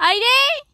アいでー。